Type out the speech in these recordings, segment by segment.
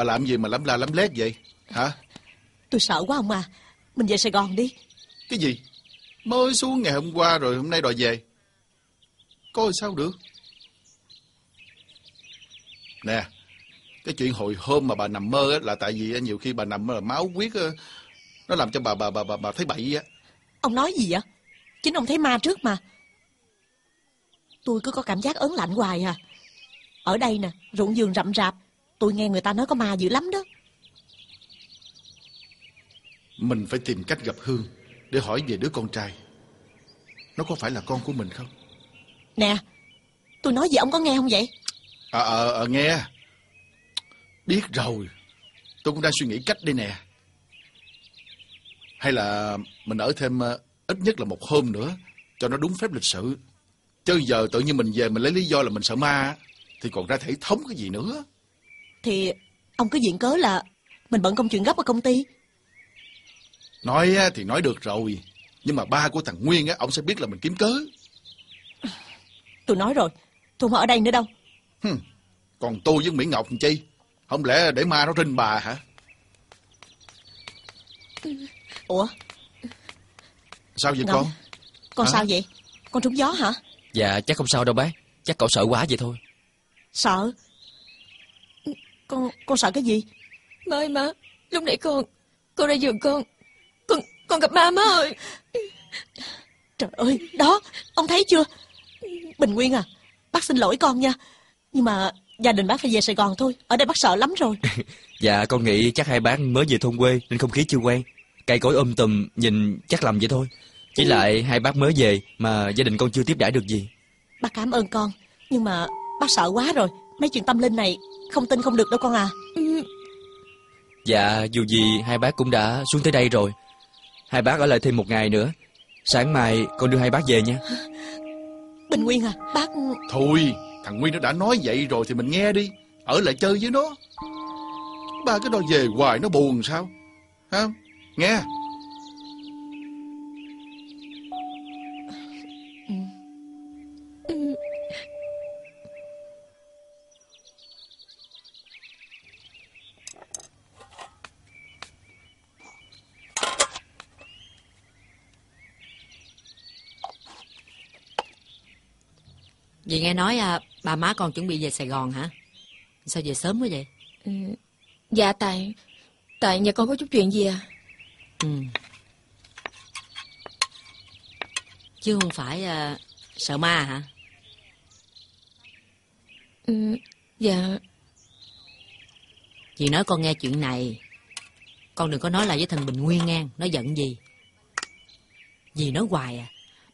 Bà làm gì mà lắm la lắm lét vậy? Hả? Tôi sợ quá ông à. Mình về Sài Gòn đi. Cái gì? Mới xuống ngày hôm qua rồi hôm nay đòi về. Coi sao được? Nè, cái chuyện hồi hôm mà bà nằm mơ á, là tại vì nhiều khi bà nằm là máu huyết á, nó làm cho bà bà bà bà, bà thấy bậy á. Ông nói gì vậy? Chính ông thấy ma trước mà. Tôi cứ có cảm giác ớn lạnh hoài à. Ở đây nè, ruộng vườn rậm rạp. Tôi nghe người ta nói có ma dữ lắm đó. Mình phải tìm cách gặp Hương để hỏi về đứa con trai. Nó có phải là con của mình không? Nè, tôi nói gì ông có nghe không vậy? À, à, à nghe. Biết rồi. Tôi cũng đang suy nghĩ cách đây nè. Hay là mình ở thêm uh, ít nhất là một hôm nữa cho nó đúng phép lịch sự. Chứ giờ tự nhiên mình về mình lấy lý do là mình sợ ma thì còn ra thể thống cái gì nữa. Thì ông cứ diện cớ là mình bận công chuyện gấp ở công ty. Nói thì nói được rồi. Nhưng mà ba của thằng Nguyên á, ông sẽ biết là mình kiếm cớ. Tôi nói rồi, tôi không ở đây nữa đâu. Hừm, còn tôi với Mỹ Ngọc làm chi? Không lẽ để ma nó rinh bà hả? Ủa, Sao vậy Ngọc. con? con Hả? sao vậy? Con trúng gió hả? Dạ chắc không sao đâu bác Chắc cậu sợ quá vậy thôi Sợ? Con con sợ cái gì? Má ơi má, lúc nãy con, con ra giường con, con, con gặp ma má ơi. Trời ơi, đó, ông thấy chưa? Bình Nguyên à, bác xin lỗi con nha. Nhưng mà gia đình bác phải về Sài Gòn thôi. Ở đây bác sợ lắm rồi. Dạ con nghĩ chắc hai bác mới về thôn quê Nên không khí chưa quen Cây cối um tùm nhìn chắc lầm vậy thôi Chỉ lại hai bác mới về Mà gia đình con chưa tiếp đãi được gì Bác cảm ơn con. Nhưng mà bác sợ quá rồi. Mấy chuyện tâm linh này không tin không được đâu con à. Dạ dù gì hai bác cũng đã xuống tới đây rồi Hai bác ở lại thêm một ngày nữa Sáng mai con đưa hai bác về nha Bình Nguyên à, bác... Thôi, thằng Nguyên nó đã nói vậy rồi thì mình nghe đi. Ở lại chơi với nó. Ba cái đòi về hoài nó buồn sao? Hả? Nghe. Vậy nghe nói à, bà má con chuẩn bị về Sài Gòn hả? Sao về sớm quá vậy? Ừ, dạ tại, tại nhà con có chút chuyện gì à? Ừ. Chứ không phải à, sợ ma hả? Ừ, dạ, Chị nói con nghe chuyện này. Con đừng có nói lại với thằng Bình Nguyên ngang, nó giận gì. Dì nói hoài à.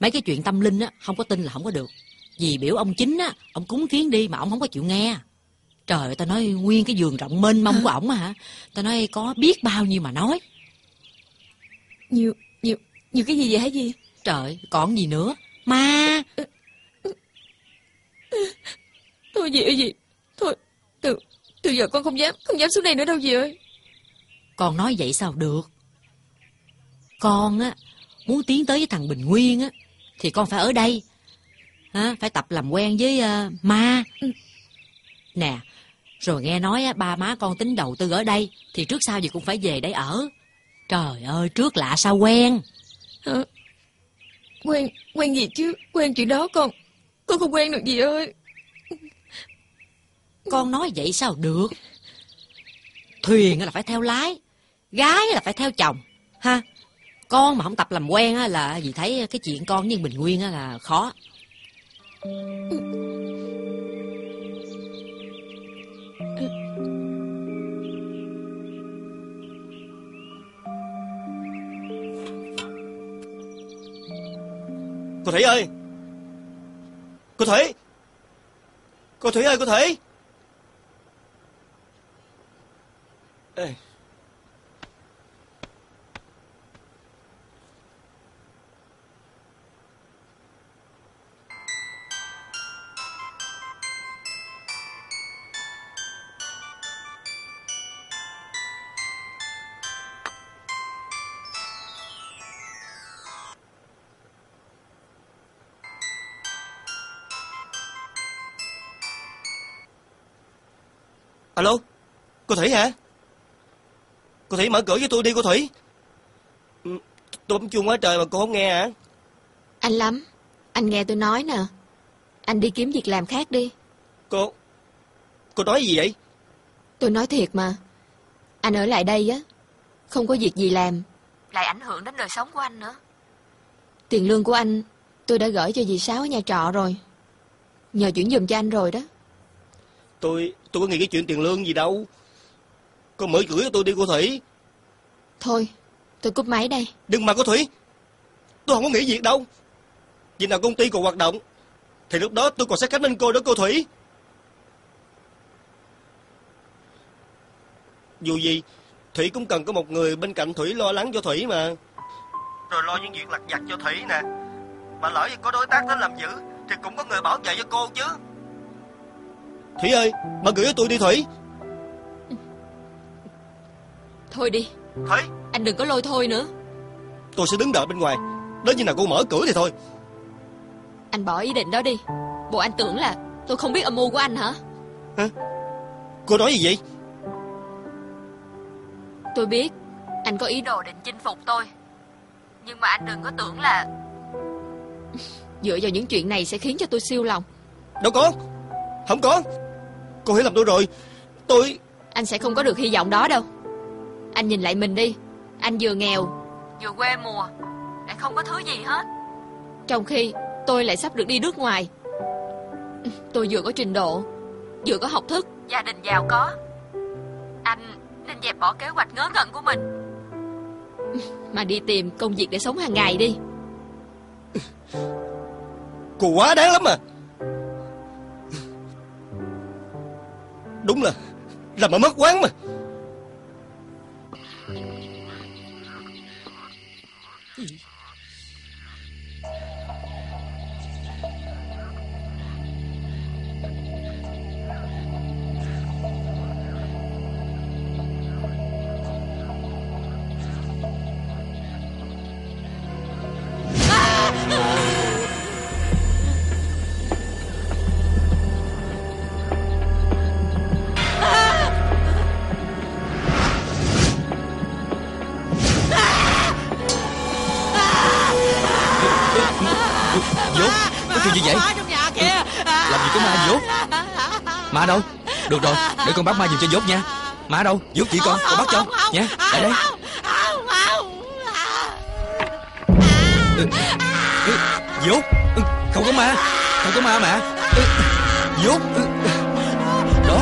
Mấy cái chuyện tâm linh á, không có tin là không có được. Dì biểu ông chính á, ông cúng kiến đi mà ông không có chịu nghe. Trời ơi, tao nói nguyên cái giường rộng mênh mông của ổng á hả? Tao nói có biết bao nhiêu mà nói. nhiều, nhiều, nhiều cái gì vậy hả gì? Trời, còn gì nữa? Ma! Thôi gì ơi gì, thôi, từ, từ giờ con không dám, không dám xuống đây nữa đâu gì ơi. Con nói vậy sao được? Con á, muốn tiến tới với thằng Bình Nguyên á, thì con phải ở đây. Hả? Phải tập làm quen với ờ, ma. Nè, rồi nghe nói á, ba má con tính đầu tư ở đây, thì trước sau gì cũng phải về đây ở. Trời ơi, trước lạ sao quen. Hả? Quen, quen gì chứ, quen chuyện đó con, con không quen được gì ơi. Con nói vậy sao được? Thuyền á là phải theo lái, gái là phải theo chồng, ha? Con mà không tập làm quen á là vì thấy cái chuyện con với Bình Nguyên á là khó. Cô Thủy ơi! Cô Thủy! Cô Thủy ơi cô Thủy! Ê. Alo Cô Thủy hả? Cô Thủy mở cửa cho tôi đi cô Thủy. Ừ, Tôi bấm chuông quá trời mà cô không nghe hả? Anh lắm. Anh nghe tôi nói nè. Anh đi kiếm việc làm khác đi. Cô... Cô nói gì vậy? Tôi nói thiệt mà. Anh ở lại đây á. Không có việc gì làm. Lại ảnh hưởng đến đời sống của anh nữa. Tiền lương của anh tôi đã gửi cho dì Sáu ở nhà trọ rồi. Nhờ chuyển giùm cho anh rồi đó. Tôi... Tôi có nghĩ cái chuyện tiền lương gì đâu. Cô mở cửa cho tôi đi cô Thủy. Thôi, tôi cúp máy đây. Đừng mà cô Thủy. Tôi không có nghỉ việc đâu. Vì nào công ty còn hoạt động Thì lúc đó tôi còn sẽ cảm ơn cô đó cô Thủy Dù gì Thủy cũng cần có một người bên cạnh Thủy lo lắng cho Thủy mà Rồi lo những việc lặt vặt cho Thủy nè Mà lỡ như có đối tác đến làm dữ Thì cũng có người bảo vệ cho cô chứ Thủy ơi Mở cửa cho tôi đi Thủy Thôi đi, Thủy anh đừng có lôi thôi nữa. Tôi sẽ đứng đợi bên ngoài Đến khi nào cô mở cửa thì thôi Anh bỏ ý định đó đi. Bộ anh tưởng là tôi không biết âm mưu của anh hả? Cô nói gì vậy Tôi biết anh có ý đồ định chinh phục tôi. Nhưng mà anh đừng có tưởng là dựa vào những chuyện này sẽ khiến cho tôi siêu lòng. Đâu có Không có Cô hiểu lầm tôi rồi Tôi Anh sẽ không có được hy vọng đó đâu. Anh nhìn lại mình đi. Anh vừa nghèo, vừa quê mùa, lại không có thứ gì hết. Trong khi tôi lại sắp được đi nước ngoài. Tôi vừa có trình độ, vừa có học thức, gia đình giàu có. Anh nên dẹp bỏ kế hoạch ngớ ngẩn của mình. Mà đi tìm công việc để sống hàng ngày đi. Cô quá đáng lắm à Đúng là Làm mà mất quán mà. Được rồi Để con bắt ma giùm cho Vốt nha. Ma đâu? Vốt chỉ con? Con bắt cho. Nha Lại đây. không. Ừ, Vốt Ừ, Không có ma. Không có ma mà. Ừ, Ừ, Đó.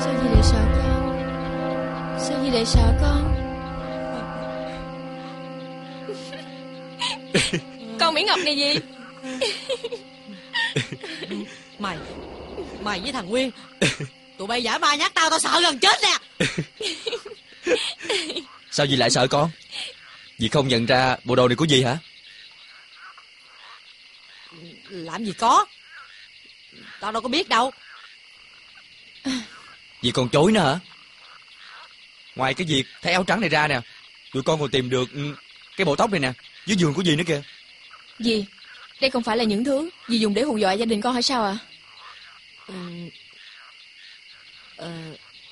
Sao gì lại sợ con? Sao gì lại sợ con? con Mỹ Ngọc này gì? Mày Mày với thằng Nguyên. Tụi bay giả ma nhát tao tao sợ gần chết nè. Sao dì lại sợ con? Dì không nhận ra bộ đồ này của dì hả? Làm gì có? Tao đâu có biết đâu. Dì còn chối nữa hả? Ngoài cái việc thấy áo trắng này ra nè Tụi con còn tìm được ừ, Cái bộ tóc này nè Dưới giường của dì nữa kìa. Gì? Đây không phải là những thứ Dì dùng để hù dọa gia đình con hay sao à? Ừ. ờ,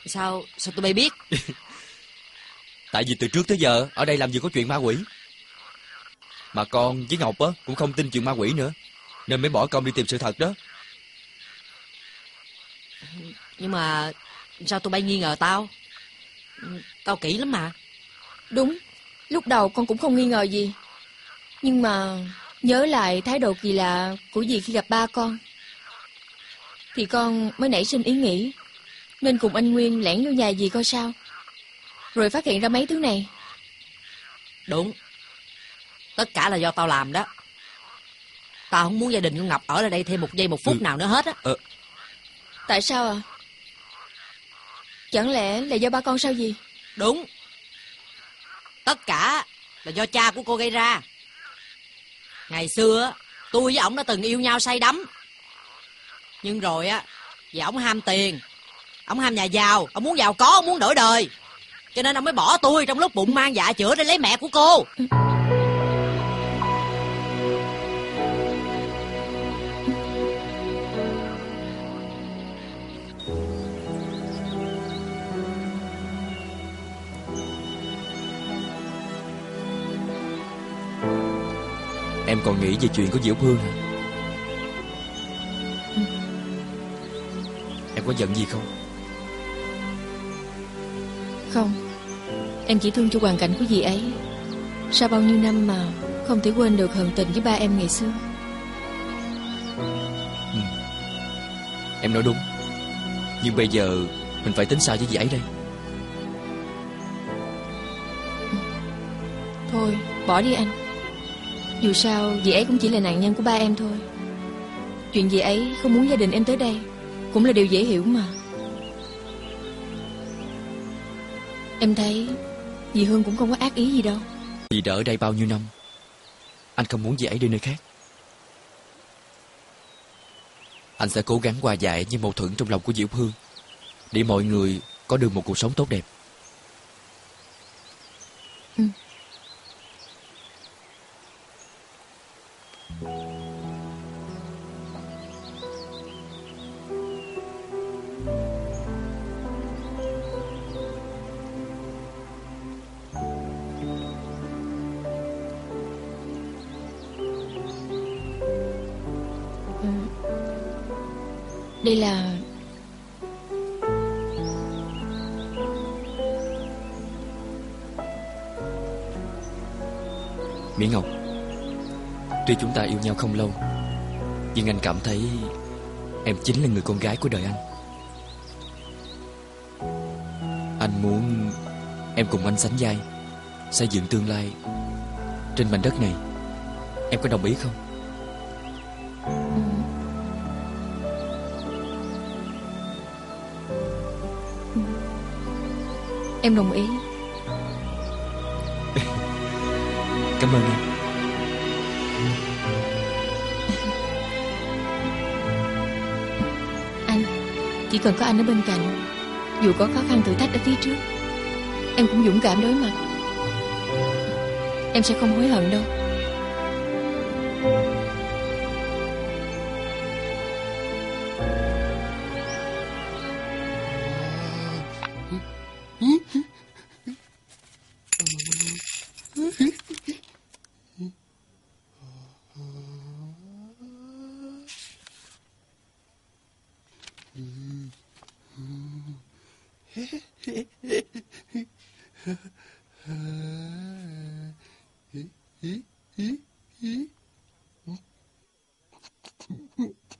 Sao Sao tụi bay biết? Tại vì từ trước tới giờ Ở đây làm gì có chuyện ma quỷ. Mà con với Ngọc á Cũng không tin chuyện ma quỷ nữa Nên mới bỏ công đi tìm sự thật đó. Nhưng mà Sao tụi bay nghi ngờ tao? Tao kỹ lắm mà. Đúng Lúc đầu con cũng không nghi ngờ gì. Nhưng mà Nhớ lại thái độ kỳ lạ của dì khi gặp ba con Thì con mới nảy sinh ý nghĩ. Nên cùng anh Nguyên lẻn vô nhà dì coi sao. Rồi phát hiện ra mấy thứ này. Đúng. Tất cả là do tao làm đó. Tao không muốn gia đình con Ngọc ở lại đây thêm một giây một phút Ừ. nào nữa hết á. Tại sao à Chẳng lẽ là do ba con sao gì Đúng. Tất cả là do cha của cô gây ra. Ngày xưa á, tôi với ổng đã từng yêu nhau say đắm nhưng rồi á vì ông ham tiền ông ham nhà giàu ông muốn giàu có, ông muốn đổi đời cho nên ông mới bỏ tôi trong lúc bụng mang dạ chữa để lấy mẹ của cô Em còn nghĩ về chuyện của Diễu Phương. hả? Có giận gì không? Không. Em chỉ thương cho hoàn cảnh của dì ấy. Sau bao nhiêu năm mà Không thể quên được hận tình với ba em ngày xưa. Em nói đúng. Nhưng bây giờ Mình phải tính sao với dì ấy đây. Thôi bỏ đi anh. Dù sao dì ấy cũng chỉ là nạn nhân của ba em thôi. Chuyện dì ấy không muốn gia đình em tới đây cũng là điều dễ hiểu mà. Em thấy Dì Hương cũng không có ác ý gì đâu. Dì đỡ đây bao nhiêu năm? Anh không muốn dì ấy đi nơi khác. Anh sẽ cố gắng hòa giải những mâu thuẫn trong lòng của Diệu Hương, Để mọi người có được một cuộc sống tốt đẹp. Đây là Mỹ Ngọc, Tuy chúng ta yêu nhau không lâu, Nhưng anh cảm thấy Em chính là người con gái của đời anh. Anh muốn Em cùng anh sánh vai, Xây dựng tương lai Trên mảnh đất này. Em có đồng ý không? Em đồng ý. Cảm ơn em. Anh Chỉ cần có anh ở bên cạnh Dù có khó khăn thử thách ở phía trước Em cũng dũng cảm đối mặt. Em sẽ không hối hận đâu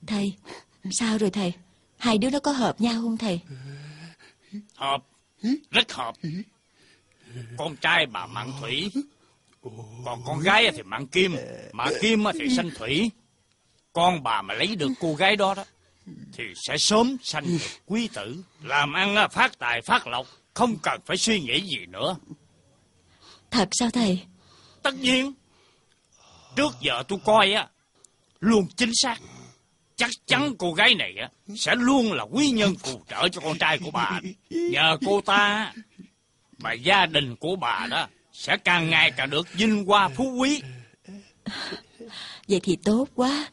Thầy, Sao rồi thầy? Hai đứa nó có hợp nhau không thầy? Hợp, Rất hợp. Con trai bà mạng thủy, Còn con gái thì mạng kim. Mà kim thì sanh thủy. Con bà mà lấy được cô gái đó đó. Thì sẽ sớm sanh quý tử. Làm ăn phát tài phát lộc Không cần phải suy nghĩ gì nữa. Thật sao thầy? Tất nhiên. Trước giờ tôi coi á Luôn chính xác. Chắc chắn cô gái này á Sẽ luôn là quý nhân phù trợ cho con trai của bà. Nhờ cô ta Mà gia đình của bà đó Sẽ càng ngày càng được vinh hoa phú quý. Vậy thì tốt quá.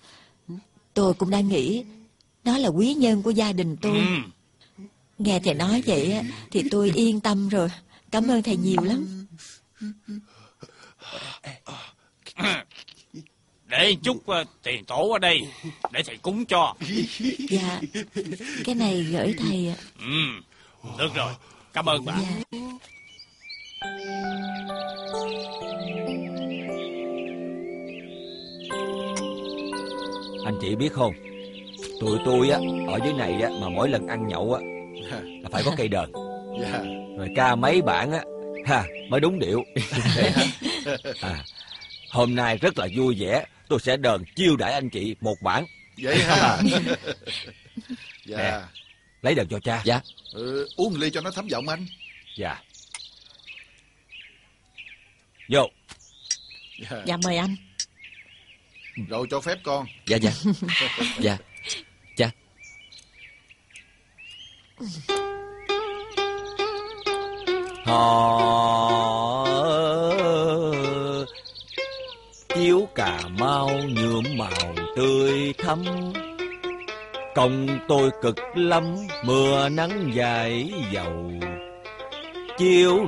Tôi cũng đang nghĩ Nó là quý nhân của gia đình tôi. Ừ. Nghe thầy nói vậy á, Thì tôi yên tâm rồi. Cảm ơn thầy nhiều lắm. Để chút uh, tiền tổ ở đây Để thầy cúng cho. Dạ Cái này gửi thầy ạ. Ừ. Được rồi. Cảm ơn bà Dạ. Anh chị biết không Tụi tôi á Ở dưới này á Mà mỗi lần ăn nhậu á Là phải có cây đờn. Dạ. Rồi ca mấy bản á ha Mới đúng điệu. À, Hôm nay rất là vui vẻ Tôi sẽ đờn chiêu đãi anh chị một bản. Vậy hả? Dạ. Lấy đờn cho cha. Dạ. Ừ, Uống ly cho nó thấm giọng anh. Dạ. Vô. Dạ. Dạ mời anh. Rồi cho phép con. Dạ dạ. Dạ Cha Họ Chiếu cà mau nhuộm màu tươi thắm. Công tôi cực lắm, Mưa nắng dài dầu. Chiếu